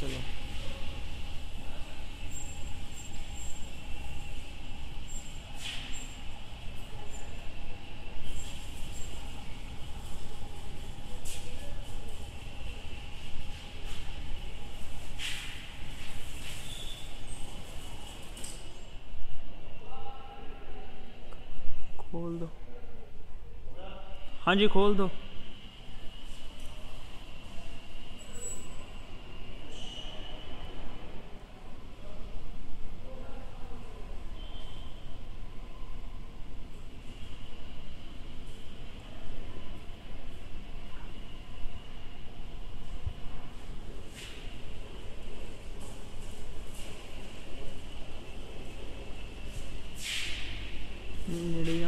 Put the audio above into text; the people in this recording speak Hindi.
चलो। खोल दो। हाँ जी खोल दो। community